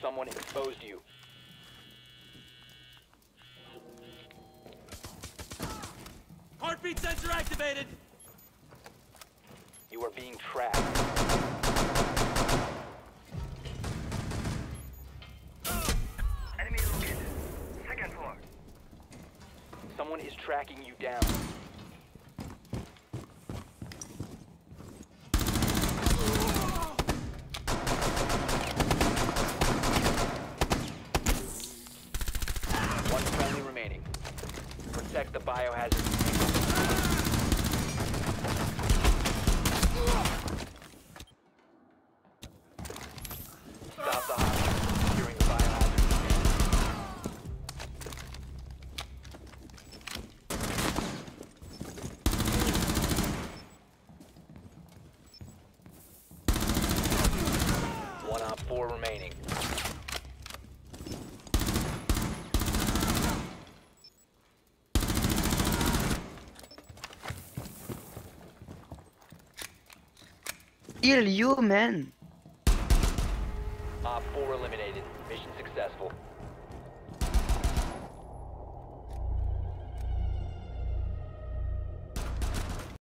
Someone exposed you. Heartbeat sensor activated! You are being tracked. Enemy located. Second floor. Someone is tracking you down. One friendly remaining. Protect the biohazard. Four remaining. Kill you, man. Op four eliminated. Mission.